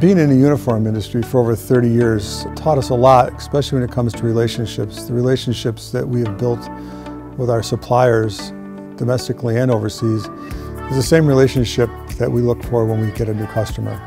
Being in the uniform industry for over 30 years taught us a lot, especially when it comes to relationships. The relationships that we have built with our suppliers, domestically and overseas, is the same relationship that we look for when we get a new customer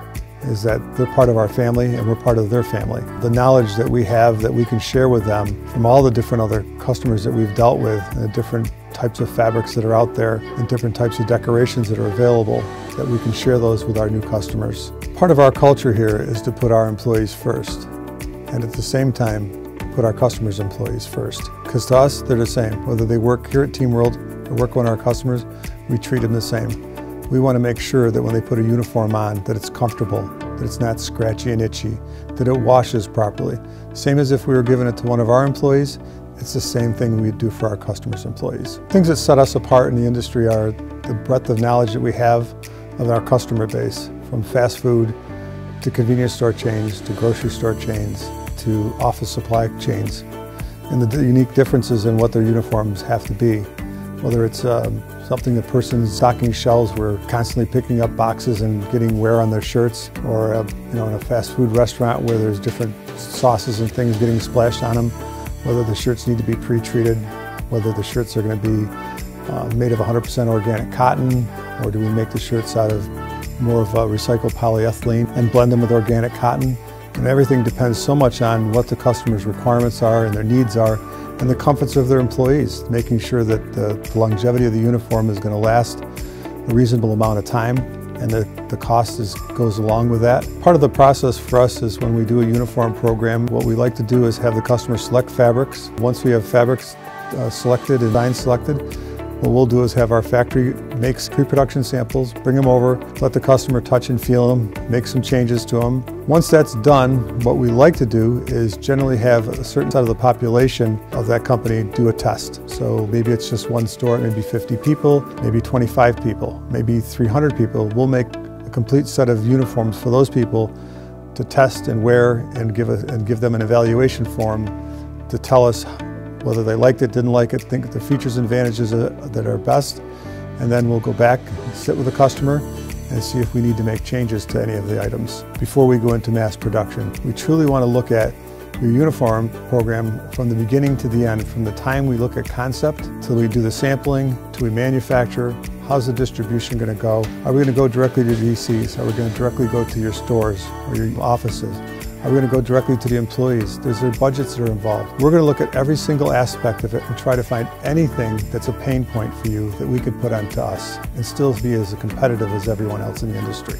is that they're part of our family and we're part of their family. The knowledge that we have that we can share with them from all the different other customers that we've dealt with, and the different types of fabrics that are out there, and different types of decorations that are available, that we can share those with our new customers. Part of our culture here is to put our employees first, and at the same time, put our customers' employees first. Because to us, they're the same. Whether they work here at TeamWorld or work on our customers, we treat them the same. We want to make sure that when they put a uniform on that it's comfortable, that it's not scratchy and itchy, that it washes properly. Same as if we were giving it to one of our employees, it's the same thing we do for our customers' employees. Things that set us apart in the industry are the breadth of knowledge that we have of our customer base, from fast food to convenience store chains to grocery store chains to office supply chains, and the unique differences in what their uniforms have to be. Whether it's um, something the person's stocking shelves, we're constantly picking up boxes and getting wear on their shirts, or uh, you know, in a fast food restaurant where there's different sauces and things getting splashed on them, whether the shirts need to be pre-treated, whether the shirts are going to be uh, made of 100% organic cotton, or do we make the shirts out of more of a recycled polyethylene and blend them with organic cotton. And everything depends so much on what the customer's requirements are and their needs are and the comforts of their employees, making sure that the, the longevity of the uniform is going to last a reasonable amount of time and the, the cost is, goes along with that. Part of the process for us is when we do a uniform program, what we like to do is have the customer select fabrics. Once we have fabrics uh, selected and design selected, what we'll do is have our factory make pre-production samples, bring them over, let the customer touch and feel them, make some changes to them. Once that's done, what we like to do is generally have a certain side of the population of that company do a test. So maybe it's just one store, maybe 50 people, maybe 25 people, maybe 300 people. We'll make a complete set of uniforms for those people to test and wear and give, a, and give them an evaluation form to tell us whether they liked it, didn't like it, think the features and advantages uh, that are best, and then we'll go back, sit with the customer, and see if we need to make changes to any of the items before we go into mass production. We truly want to look at your uniform program from the beginning to the end, from the time we look at concept till we do the sampling, till we manufacture, how's the distribution going to go? Are we going to go directly to DCs? Are we going to directly go to your stores or your offices? Are going to go directly to the employees? There's their budgets that are involved. We're going to look at every single aspect of it and try to find anything that's a pain point for you that we could put onto us and still be as competitive as everyone else in the industry.